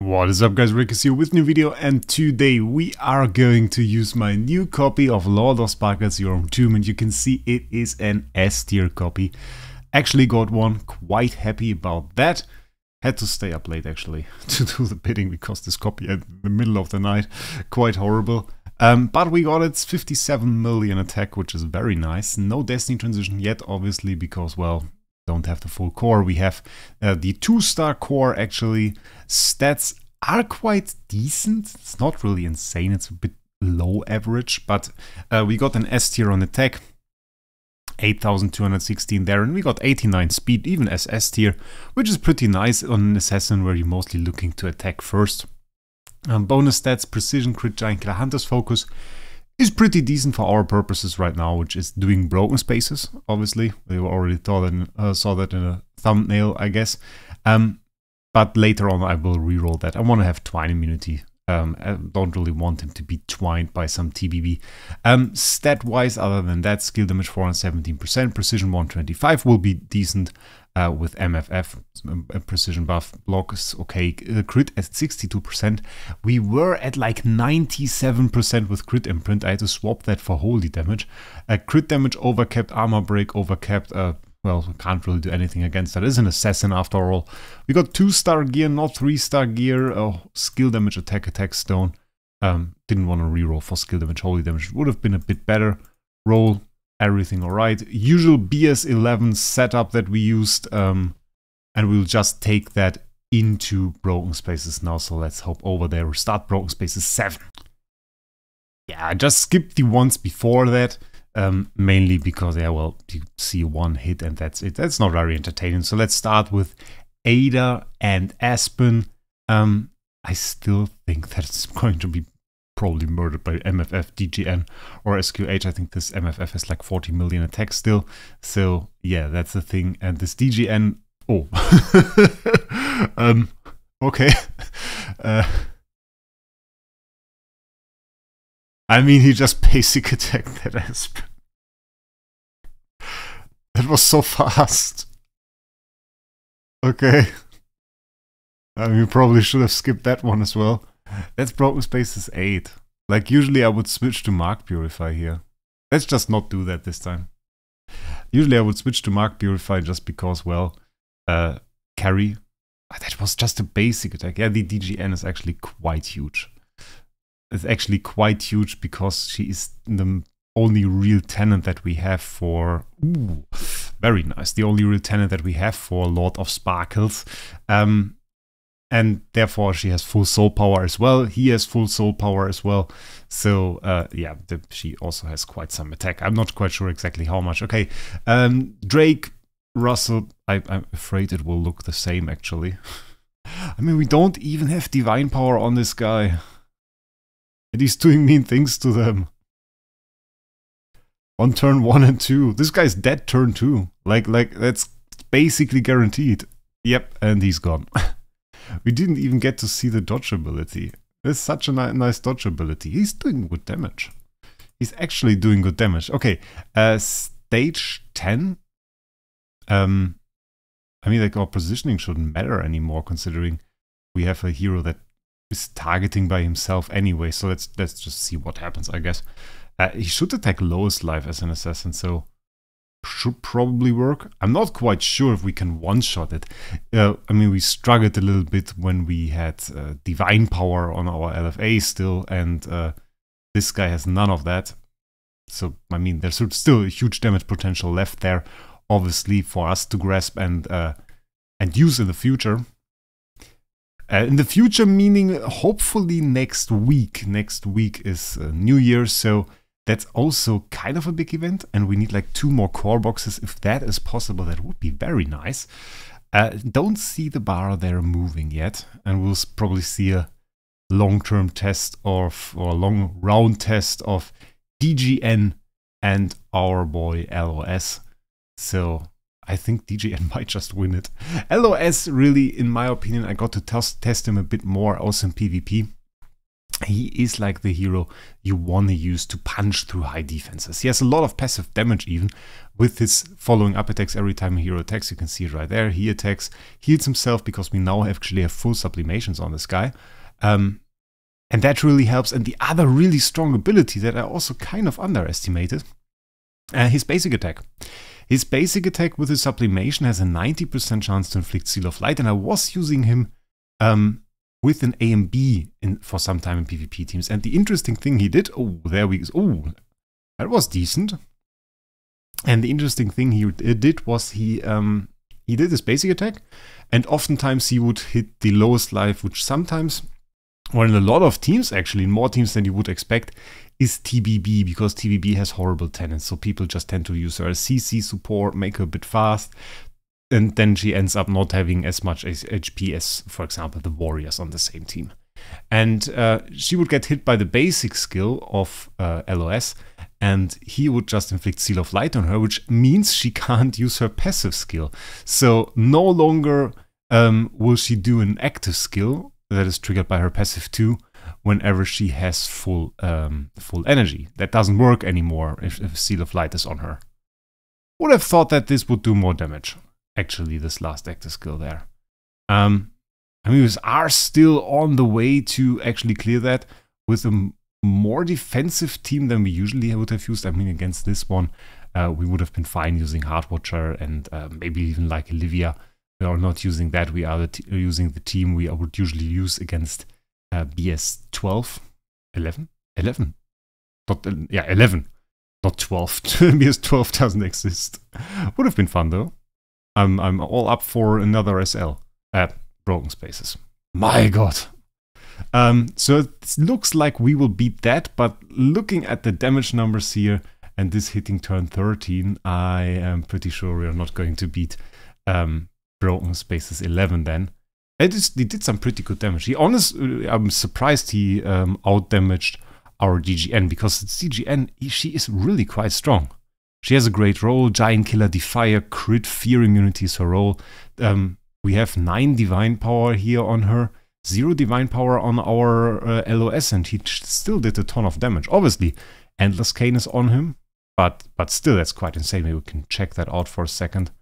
What is up guys, Rick is here with new video and today we are going to use my new copy of Lord of Sparkles Yorhm Tum and you can see it is an S tier copy. Actually got one, quite happy about that. Had to stay up late actually to do the bidding because this copy at the middle of the night, quite horrible. Um, but we got its 57 million attack which is very nice. No Destiny transition yet obviously because well don't have the full core. We have uh, the two-star core actually. Stats are quite decent. It's not really insane. It's a bit low average, but uh, we got an S tier on attack. 8216 there and we got 89 speed even as S tier which is pretty nice on an assassin where you're mostly looking to attack first um, bonus stats precision crit giant killer hunter's focus is pretty decent for our purposes right now, which is doing broken spaces, obviously. We already uh, saw that in a thumbnail, I guess. Um, but later on I will reroll that. I want to have Twine immunity. Um, I don't really want him to be twined by some TBB. Um, Stat-wise, other than that, skill damage 417%, precision 125 will be decent uh, with MFF, a precision buff, blocks, okay, uh, crit at 62%. We were at like 97% with crit imprint, I had to swap that for holy damage. Uh, crit damage overcapped, armor break overcapped, uh, well, can't really do anything against that. It's an assassin after all. We got 2-star gear, not 3-star gear, uh, skill damage, attack, attack, stone. Um, didn't want to reroll for skill damage, holy damage. Would have been a bit better. Roll, everything all right. Usual BS11 setup that we used, um, and we'll just take that into Broken Spaces now. So let's hop over there. Start Broken Spaces 7. Yeah, I just skipped the ones before that. Um, mainly because, yeah, well, you see one hit and that's it. That's not very entertaining. So let's start with Ada and Aspen. Um, I still think that's going to be probably murdered by MFF, DGN, or SQH. I think this MFF has like 40 million attacks still. So yeah, that's the thing. And this DGN, oh, um, okay. Uh, I mean, he just basic attacked that Aspen. That was so fast. Okay. I mean, probably should have skipped that one as well. That's Broken Spaces 8. Like, usually I would switch to Mark Purify here. Let's just not do that this time. Usually I would switch to Mark Purify just because, well, uh, carry. Ah, that was just a basic attack. Yeah, the DGN is actually quite huge. It's actually quite huge because she is the only real tenant that we have for... Ooh, very nice. The only real tenant that we have for Lord of Sparkles. Um, and therefore she has full soul power as well. He has full soul power as well. So uh, yeah, the, she also has quite some attack. I'm not quite sure exactly how much. Okay, um, Drake, Russell, I, I'm afraid it will look the same actually. I mean, we don't even have divine power on this guy. And he's doing mean things to them. On turn 1 and 2. This guy's dead turn 2. Like, like that's basically guaranteed. Yep, and he's gone. We didn't even get to see the dodge ability. There's such a ni nice dodge ability. He's doing good damage. He's actually doing good damage. Okay, uh, stage 10. Um, I mean, like our positioning shouldn't matter anymore, considering we have a hero that is targeting by himself anyway. So let's let's just see what happens. I guess uh, he should attack lowest life as an assassin. So should probably work. I'm not quite sure if we can one-shot it. Uh, I mean, we struggled a little bit when we had uh, Divine Power on our LFA still, and uh, this guy has none of that. So, I mean, there's still a huge damage potential left there, obviously, for us to grasp and uh, and use in the future. Uh, in the future, meaning hopefully next week. Next week is uh, New Year, so that's also kind of a big event, and we need like two more core boxes. If that is possible, that would be very nice. Uh, don't see the bar there moving yet, and we'll probably see a long-term test of, or a long round test of DGN and our boy LOS. So I think DGN might just win it. LOS really, in my opinion, I got to test, test him a bit more also in PvP. He is like the hero you want to use to punch through high defenses. He has a lot of passive damage even with his following up attacks every time a hero attacks. You can see it right there. He attacks, heals himself because we now actually have full sublimations on this guy. Um, and that really helps. And the other really strong ability that I also kind of underestimated, uh, his basic attack. His basic attack with his sublimation has a 90% chance to inflict Seal of Light, and I was using him um, with an AMB in, for some time in PvP teams. And the interesting thing he did, oh, there we go. Oh, that was decent. And the interesting thing he did was he um, he did his basic attack, and oftentimes he would hit the lowest life, which sometimes, or in a lot of teams actually, in more teams than you would expect, is TBB because TBB has horrible tenants. So people just tend to use her as CC support, make her a bit fast, and then she ends up not having as much HP as, for example, the warriors on the same team. And uh, she would get hit by the basic skill of uh, LOS, and he would just inflict Seal of Light on her, which means she can't use her passive skill. So no longer um, will she do an active skill that is triggered by her passive too, whenever she has full um, full energy. That doesn't work anymore if, if Seal of Light is on her. Would have thought that this would do more damage, actually, this last active skill there. Um, I mean, we are still on the way to actually clear that with a more defensive team than we usually would have used. I mean, against this one, uh, we would have been fine using Heartwatcher and uh, maybe even like Olivia. We are not using that. We are the using the team we would usually use against uh, BS 12, 11, 11. Not, yeah, 11, not 12. BS 12 doesn't exist. Would have been fun though. I'm I'm all up for another SL. Uh, Broken Spaces. My god. Um, so it looks like we will beat that, but looking at the damage numbers here and this hitting turn 13, I am pretty sure we are not going to beat um, Broken Spaces 11 then. It is, he did some pretty good damage. He honest, uh, I'm surprised he um, out damaged our DGN because DGN, she is really quite strong. She has a great role, Giant Killer, Defier, Crit, Fear Immunity is her role. Um, we have 9 Divine Power here on her, 0 Divine Power on our uh, LOS and he still did a ton of damage. Obviously, Endless Cane is on him, but, but still that's quite insane. Maybe we can check that out for a second.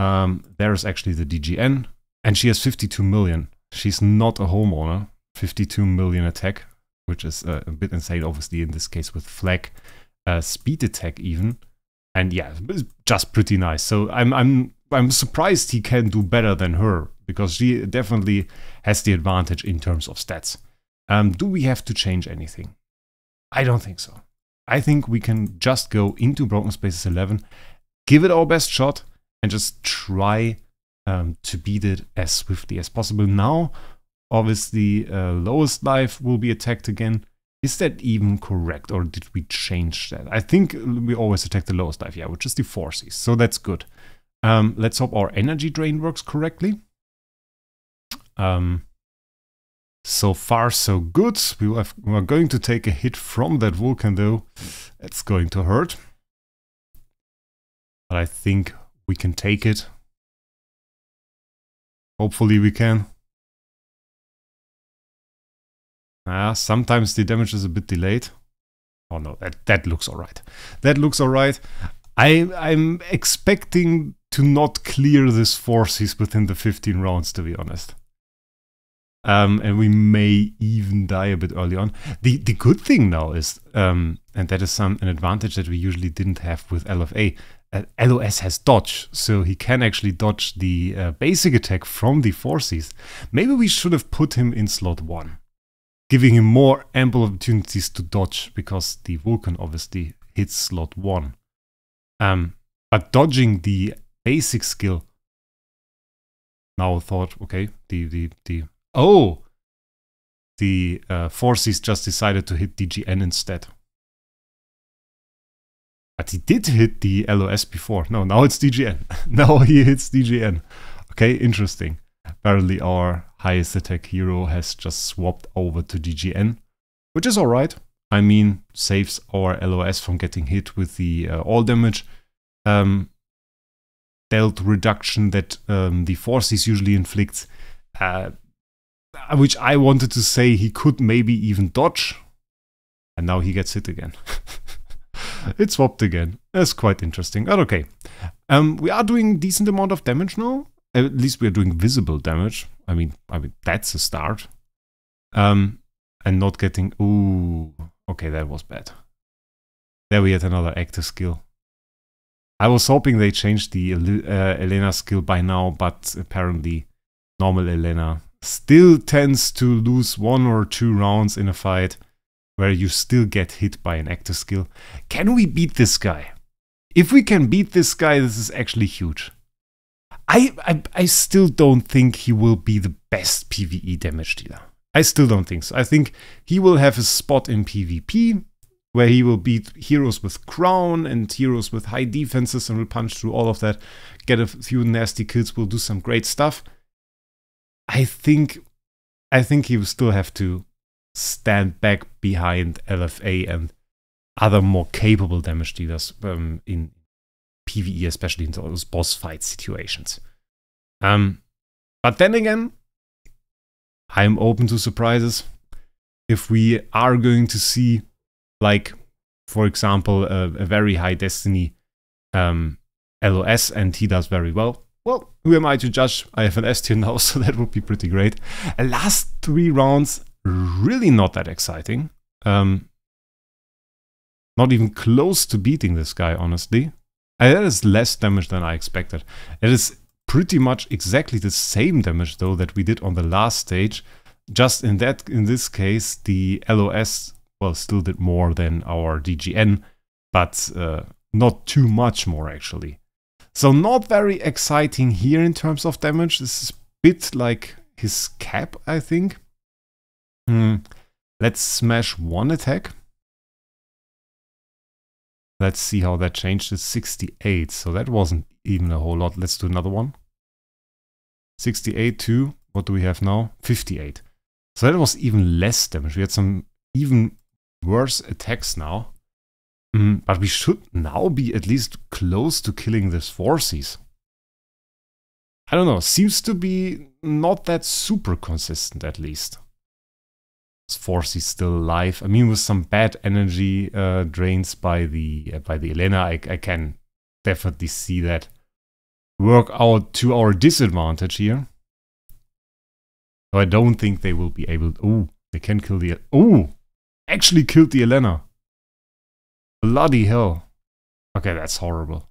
Um, there's actually the DGN. And she has 52 million. She's not a homeowner. 52 million attack, which is uh, a bit insane, obviously, in this case with flag. Uh, speed attack even. And yeah, just pretty nice. So I'm I'm I'm surprised he can do better than her because she definitely has the advantage in terms of stats. Um, do we have to change anything? I don't think so. I think we can just go into Broken Spaces 11, give it our best shot, and just try um, to beat it as swiftly as possible. Now, obviously, uh, lowest life will be attacked again. Is that even correct, or did we change that? I think we always attack the lowest life, yeah, which is the forces, so that's good. Um, let's hope our energy drain works correctly. Um, so far, so good. We, have, we are going to take a hit from that Vulcan, though. It's going to hurt. But I think we can take it. Hopefully we can. Ah, sometimes the damage is a bit delayed. Oh no, that, that looks alright. That looks alright. I, I'm expecting to not clear this forces within the 15 rounds, to be honest. Um, and we may even die a bit early on. The the good thing now is, um, and that is some an advantage that we usually didn't have with LFA, uh, LOS has dodge, so he can actually dodge the uh, basic attack from the forces. Maybe we should have put him in slot 1, giving him more ample opportunities to dodge, because the Vulcan obviously hits slot 1. Um, but dodging the basic skill, now thought, okay, the, the, the, oh, the uh, forces just decided to hit DGN instead. But he did hit the LOS before. No, now it's DGN. now he hits DGN. Okay, interesting. Apparently our highest attack hero has just swapped over to DGN, which is alright. I mean, saves our LOS from getting hit with the uh, all damage um, dealt reduction that um, the forces usually inflicts. Uh, which I wanted to say he could maybe even dodge. And now he gets hit again. it swapped again. That's quite interesting. But okay. Um, we are doing decent amount of damage now. At least we are doing visible damage. I mean, I mean that's a start. Um, and not getting. Ooh, okay, that was bad. There we had another active skill. I was hoping they changed the uh, Elena skill by now, but apparently normal Elena still tends to lose one or two rounds in a fight where you still get hit by an active skill. Can we beat this guy? If we can beat this guy, this is actually huge. I, I, I still don't think he will be the best PvE damage dealer. I still don't think so. I think he will have a spot in PvP where he will beat heroes with crown and heroes with high defenses and will punch through all of that, get a few nasty kills, will do some great stuff. I think I think he will still have to stand back behind LFA and other more capable damage dealers um, in PvE, especially in those boss fight situations. Um, but then again, I'm open to surprises. If we are going to see, like, for example, a, a very high Destiny um, LOS and he does very well, well, who am I to judge? I have an S tier now, so that would be pretty great. Last three rounds, really not that exciting. Um, not even close to beating this guy, honestly. Uh, that is less damage than I expected. It is pretty much exactly the same damage though that we did on the last stage. Just in that, in this case, the LOS, well, still did more than our DGN, but uh, not too much more actually. So not very exciting here in terms of damage. This is a bit like his cap, I think. Hmm. Let's smash one attack. Let's see how that changed to 68. So that wasn't even a whole lot. Let's do another one. 68 to, what do we have now? 58. So that was even less damage. We had some even worse attacks now. Mm, but we should now be at least close to killing this 4Cs. I don't know, seems to be not that super consistent at least. This 4C still alive. I mean, with some bad energy uh, drains by the uh, by the Elena, I, I can definitely see that work out to our disadvantage here. So I don't think they will be able... Oh, they can kill the... Oh! Actually killed the Elena. Bloody hell. Okay, that's horrible.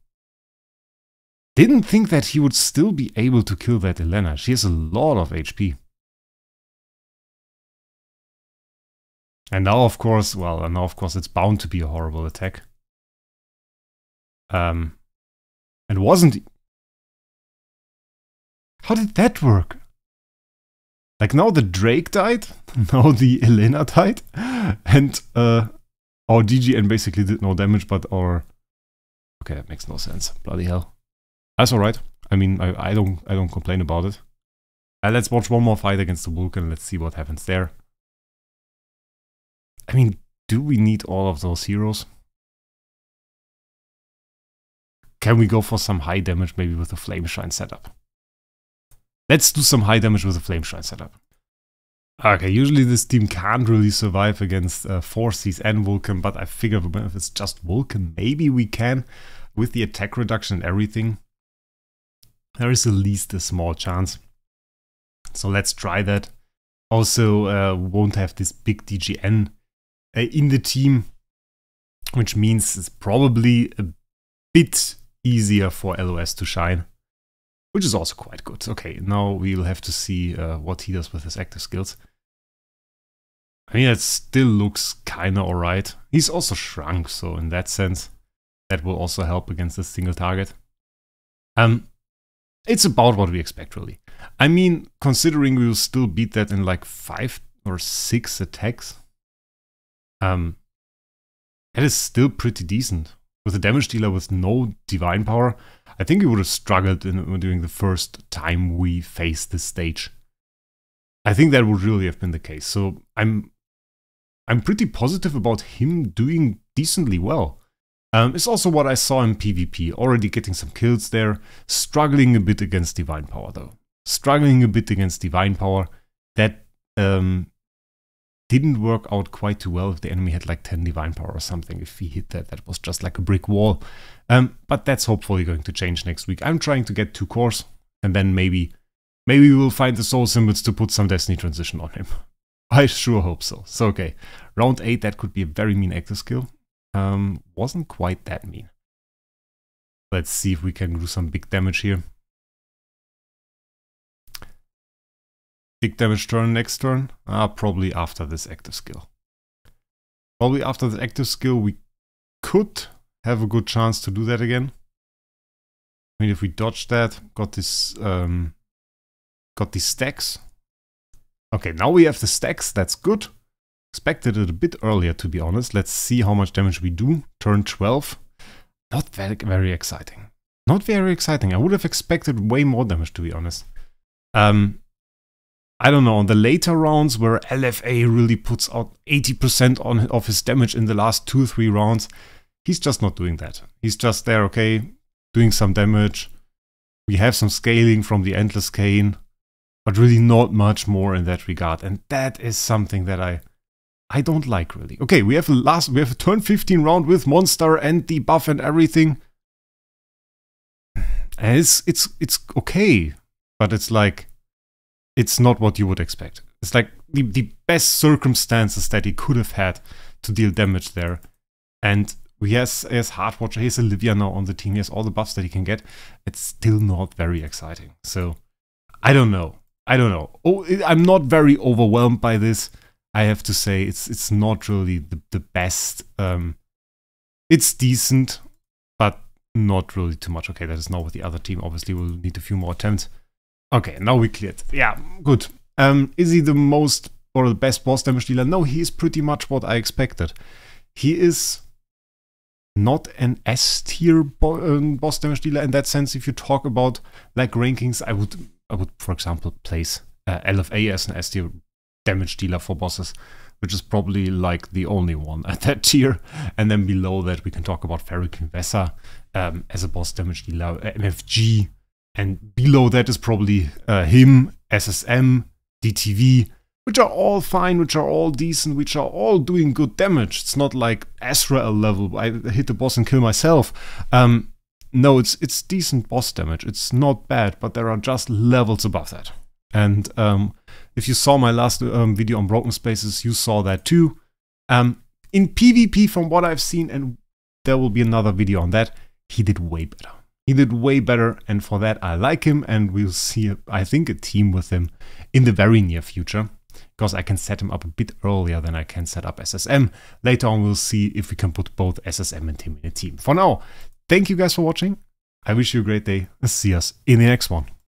Didn't think that he would still be able to kill that Elena. She has a lot of HP. And now, of course, well, and now, of course, it's bound to be a horrible attack. Um, and wasn't how did that work? Like now the Drake died, now the Elena died, and uh, our DGN basically did no damage, but our... Okay, that makes no sense. Bloody hell. That's alright. I mean, I, I don't I don't complain about it. Uh, let's watch one more fight against the Vulcan. Let's see what happens there. I mean, do we need all of those heroes? Can we go for some high damage maybe with a Flame Shrine setup? Let's do some high damage with a Flame Shrine setup. Okay, usually this team can't really survive against uh, 4Cs and Vulcan, but I figure if it's just Vulcan, maybe we can with the attack reduction and everything. There is at least a small chance. So let's try that. Also, uh, won't have this big DGN in the team, which means it's probably a bit easier for LOS to shine which is also quite good. Okay, now we'll have to see uh, what he does with his active skills. I mean, it still looks kinda alright. He's also shrunk, so in that sense, that will also help against a single target. Um, it's about what we expect, really. I mean, considering we will still beat that in like five or six attacks, um, that is still pretty decent. With a damage dealer with no divine power, I think we would have struggled in, during the first time we faced this stage. I think that would really have been the case. So I'm I'm pretty positive about him doing decently well. Um, it's also what I saw in PvP, already getting some kills there, struggling a bit against Divine Power though. Struggling a bit against Divine Power, that um, didn't work out quite too well if the enemy had like 10 divine power or something. If he hit that, that was just like a brick wall. Um, but that's hopefully going to change next week. I'm trying to get two cores and then maybe maybe we will find the soul symbols to put some destiny transition on him. I sure hope so. So okay, round 8, that could be a very mean active skill. Um, wasn't quite that mean. Let's see if we can do some big damage here. Big damage turn next turn? Ah, probably after this active skill. Probably after the active skill we could have a good chance to do that again. I mean, if we dodge that, got this, um, got these stacks. Okay, now we have the stacks, that's good. Expected it a bit earlier, to be honest. Let's see how much damage we do. Turn 12. Not very, very exciting. Not very exciting. I would have expected way more damage, to be honest. Um, I don't know, on the later rounds where LFA really puts out 80% on, of his damage in the last two, three rounds, he's just not doing that. He's just there, okay, doing some damage. We have some scaling from the Endless Cane, but really not much more in that regard. And that is something that I I don't like really. Okay, we have a last we have a turn 15 round with monster and the buff and everything. And it's it's it's okay, but it's like it's not what you would expect. It's like the, the best circumstances that he could have had to deal damage there. And he has, he has Heartwatcher, he has Olivia now on the team, he has all the buffs that he can get. It's still not very exciting. So, I don't know. I don't know. Oh, I'm not very overwhelmed by this. I have to say, it's it's not really the, the best. Um, it's decent, but not really too much. Okay, that is not with the other team. Obviously, we'll need a few more attempts. Okay, now we cleared. Yeah, good. Um, is he the most or the best boss damage dealer? No, he is pretty much what I expected. He is not an S tier bo um, boss damage dealer in that sense. If you talk about like rankings, I would, I would for example, place uh, LFA as an S tier damage dealer for bosses, which is probably like the only one at that tier. And then below that, we can talk about Ferric Vesa um, as a boss damage dealer, MFG and below that is probably uh, him, SSM, DTV, which are all fine, which are all decent, which are all doing good damage. It's not like Azrael level, I hit the boss and kill myself. Um, no, it's it's decent boss damage. It's not bad, but there are just levels above that. And um, if you saw my last um, video on Broken Spaces, you saw that too. Um, in PvP, from what I've seen, and there will be another video on that, he did way better. He did way better, and for that I like him, and we'll see, I think, a team with him in the very near future, because I can set him up a bit earlier than I can set up SSM. Later on, we'll see if we can put both SSM and him in a team. For now, thank you guys for watching. I wish you a great day. See us in the next one.